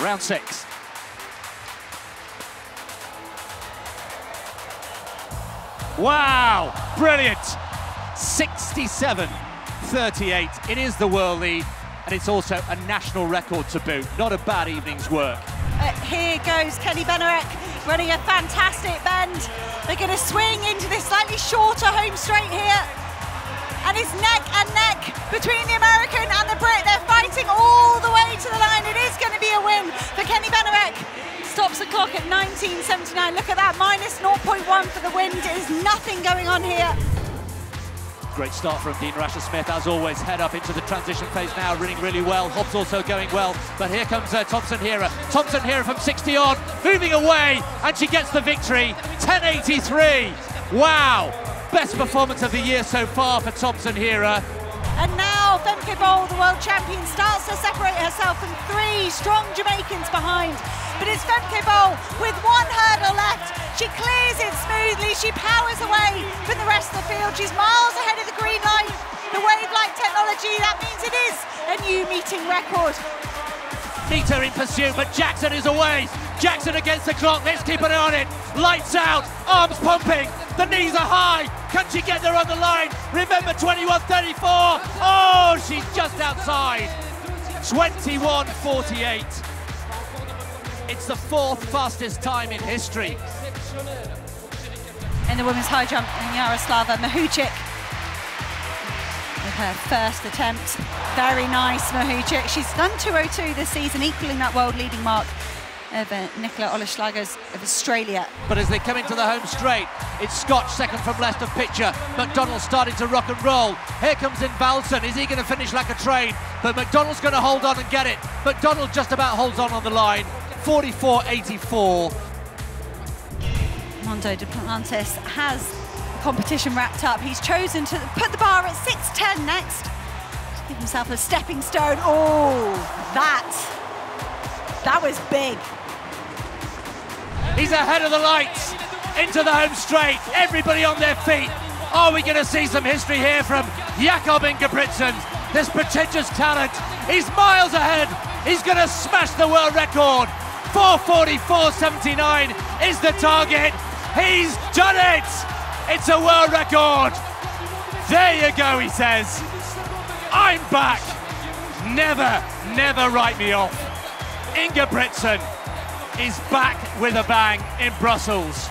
round six. Wow, brilliant. 67 38. It is the world lead, and it's also a national record to boot. Not a bad evening's work. Uh, here goes Kenny Bednarek running a fantastic bend. They're going to swing into this slightly shorter home straight here. And it's neck and neck between the American and the Brit. They're fighting all the way to the line. It is going to be a win for Kenny Bednarek. Stops the clock at 19.79. Look at that, minus 0.1 for the wind. There is nothing going on here. Great start from Dina Asher-Smith, as always. Head up into the transition phase now, running really well. Hobbs also going well, but here comes uh, Thompson-Herah. Thompson here from 60 on, moving away, and she gets the victory. 10.83. Wow, best performance of the year so far for Thompson-Herah. And now Femke Bol, the world champion, starts to separate herself from three strong Jamaicans behind. But it's Femke Bol with one hurdle left. She clears it smoothly. She powers away from the rest of the field. She's miles ahead of the green line. The wave-like technology, that means it is a new meeting record. Nita in pursuit, but Jackson is away. Jackson against the clock. Let's keep an eye on it. Lights out. Arms pumping. The knees are high. Can she get there on the line? Remember 21.34. Oh, she's just outside. 21.48. It's the fourth fastest time in history. In the women's high jump, Yaroslava Mahuchikh with her first attempt. Very nice, Mahuchikh. She's done 202 this season, equaling that world leading mark of uh, Nicola Olyslagers of Australia. But as they come into the home straight, it's Scotch second from left of picture. McDonald starting to rock and roll. Here comes Ingvaldsen. Is he going to finish like a train? But McDonald's going to hold on and get it. McDonald just about holds on on the line. 44.84. Mondo Duplantis has the competition wrapped up. He's chosen to put the bar at 6.10 next. Give himself a stepping stone. Oh, that, that was big. He's ahead of the lights into the home straight. Everybody on their feet. Are we going to see some history here from Jakob Ingebrigtsen? This prodigious talent. He's miles ahead. He's going to smash the world record. 444.79 is the target. He's done it. It's a world record. There you go, he says. I'm back. Never, never write me off. Ingebrigtsen is back with a bang in Brussels.